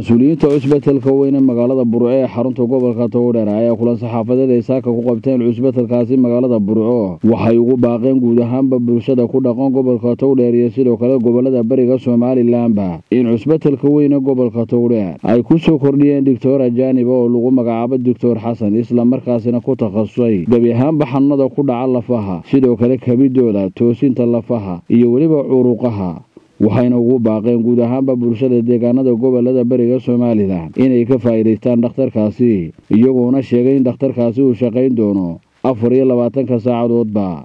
mas'uuliyiinta cusbetelka weyne magaalada burco ee xarunta gobolka togdheer ayaa kulan saxaafadeed ay saaka ku qabteen cusbetelkaasi magaalada burco waxay ugu baaqeen guud ahaanba bulshada ku dhaqan gobolka togdheer iyo sidoo kale gobollada bariga somalilanba in cusbetelka weyne gobolka togdheer ay ku soo kordhiyeen doctor ajaaniba oo lagu magacaabo doctor xasan islamarkaasina ku takhasusay. Gebi ahaanba xanuunada ku dhaca lafaha sidoo kale kabidooda toosinta lafaha iyo weliba curuqaha waxayna ugu baaqeen guud ahaanba bulshada deegaanada gobollada beriga somalilan inay ka faa'iidaystaan dhakhtarkaasi iyagoona sheegay in dhakhtarkaasi uu shaqayn doono afar iyo labaatanka saacadoodba.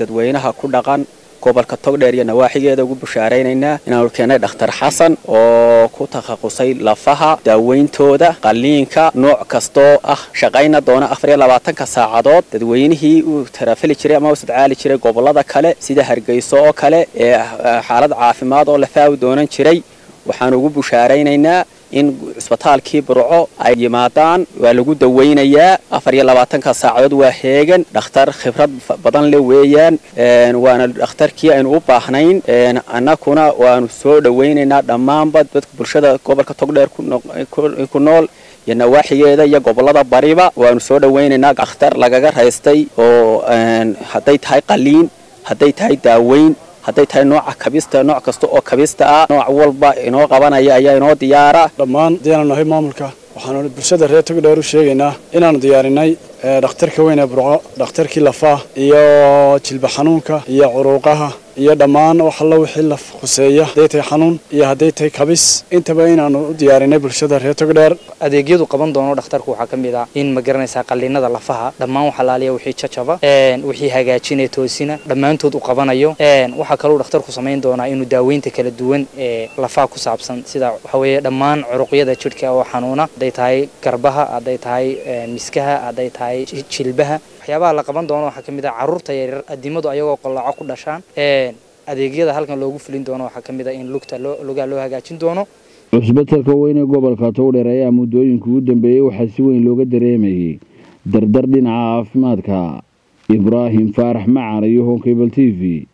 Dadweynaha ku dhaqan gobolka togdheer iyo nawaaxigeeda ugu bushaaraynaynaa inaanu keenay dhakhtar xasan oo ku takhasusay lafaha daaweyntooda qalliinka nooc kastoo ah shaqayna doona afar iyo labaatanka saacadood. Dadweynihii uu tarafali jiray ama u sadcaali jiray gobollada kale sida hargeyso oo kale ee xaalad caafimaad oo lafaawi doonan jiray. Waxaanu ugu bushaaraynaynaa in cisbitaalkii burco ay yimaadaan waa lagu daweynayaa. Afar iyo labaatanka saacadood waa heegan. Dhakhtar khibrad badan le weeyaan. Waana dhakhtarkii aynu u baahnayn. Annakuna waanu soo dhaweynaynaa dhammaanba dadka bulshada gobolka togdheer ku nool iyo nawaaxigeeda iyo gobollada bariba. Waanu soo dhaweynaynaa dhakhtar lagaga raystay oo hadday tahay qaliin hadday tahay daaweyn hadday tahay nooca kabista nooc kasta oo kabista ah nooc walba inoo qabanaya ayaa inoo diyaara. Dhammaan haddiaanu nahay maamulka. Waxaanu bulshada reer togdheer u sheegaynaa inaanu diyaarinay dhakhtarka weyn ee burco dhakhtarkii lafaah iyo jilba xanuunka iyo curuuqaha iyo dhammaan wax allo wixii laf khuseeya hadday tahay xanuun iyo hadday tahay kabis intaba inaanu u diyaarinay bulshada reer togdheer. Adeegyadu qaban doono dhakhtarku waxaa ka mid ah in ma garanaysaa qalliinada lafaha dhammaan wax alaaliya wixii jajaba wixii hagaajinaya toosina dhammaantood u qabanayo. Waxaa kaloo dhakhtarku samayn doonaa inuu daaweynta kala duwan ee lafaha ku saabsan sida waxa dhammaan curuqyada jidhka oo xanuuna. Hadday tahay garbaha hadday tahay miskaha hadday tahay jilbaha waxyaabaha la qaban doono. Waxaa ka mid ah carruurta yaryar adimadu ayagoo qallaaco ku dhashaan adeegyada halkan loogu fulin doono. Waxaa ka mid ah in lugta lugaa loo hagaajin doono. Cusbetelka weyne gobolka togdheer ayaa muddooyinka ugu dambeeyey. Waxaa si weyn looga dareemayay dardar dhinaca caafimaadka. Ibraahim faarax macar iyo honkebel t v